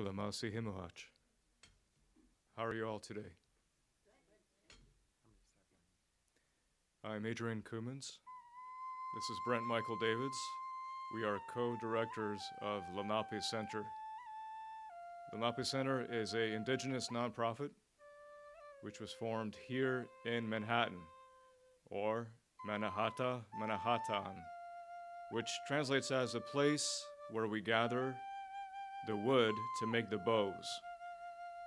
Pulamasi Himuhach. How are you all today? I'm Hadrien Coumans. This is Brent Michael Davids. We are co-directors of Lenape Center. Lenape Center is a indigenous nonprofit which was formed here in Manhattan, or Mannahatta Manhattan, which translates as a place where we gather the wood to make the bows.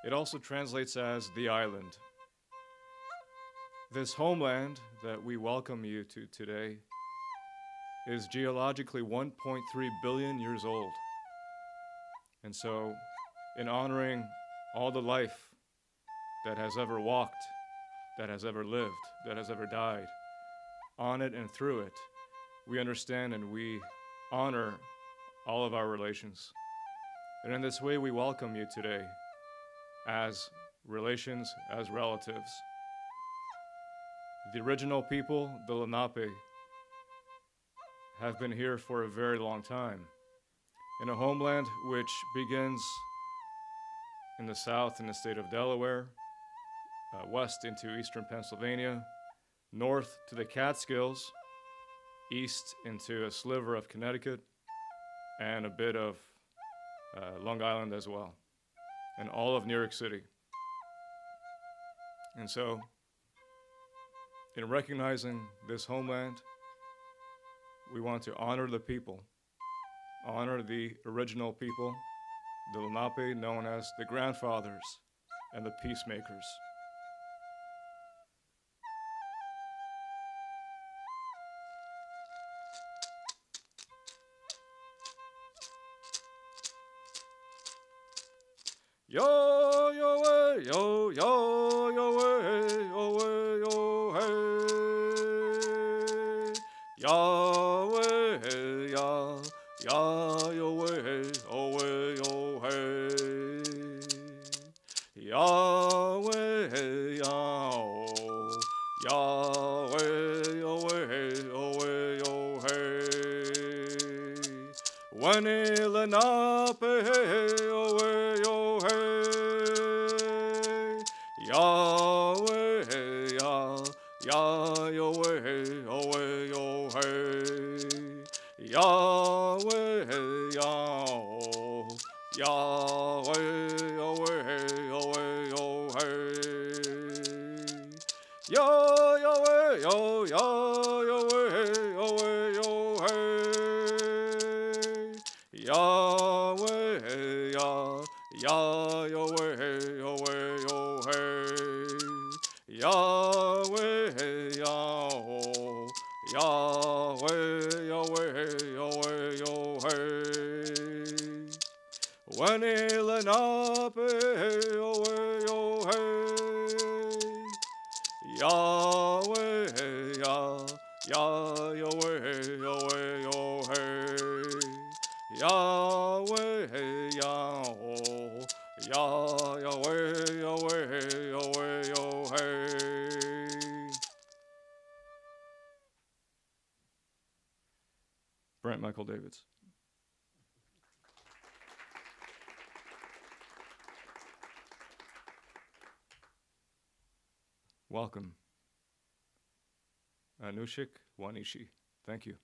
It also translates as the island. This homeland that we welcome you to today is geologically 1.3 billion years old. And so, in honoring all the life that has ever walked, that has ever lived, that has ever died, on it and through it, we understand and we honor all of our relations. And in this way, we welcome you today as relations, as relatives. The original people, the Lenape, have been here for a very long time in a homeland which begins in the south in the state of Delaware, uh, west into eastern Pennsylvania, north to the Catskills, east into a sliver of Connecticut, and a bit of uh, Long Island as well, and all of New York City. And so, in recognizing this homeland, we want to honor the people, honor the original people, the Lenape known as the grandfathers and the peacemakers. Yo, yo, way, yo, yo, yo, way, yo, way, yo, hey. Yahweh, hey, Yah, Yah, yo, way, oh, way, yo, hey. Yahweh, hey, Yah, oh, Yahweh, yo, way, oh, way, yo, hey. When il up, hey, oh, way, way, oh, way, yo, hey. Yahweh, hey, Yah, oh, Yahweh, oh, way, oh, way, yo, hey. Yo, way, yo, yo, yo, way, yo, way, yo, hey. Yahweh, hey, Yah, Yah, yo, way, yo, way, yo, hey. Yahweh, Yahweh, Yahweh, Yahweh, yo, hey. When up, yo, way, yo. Yahweh, Yah, Yah, Yahweh, Yahweh, yo. Yahweh, Yah, Yah, Yahweh, Yahweh, Brent Michael Davids. Welcome. Uh, Anushik Wanishi. Thank you.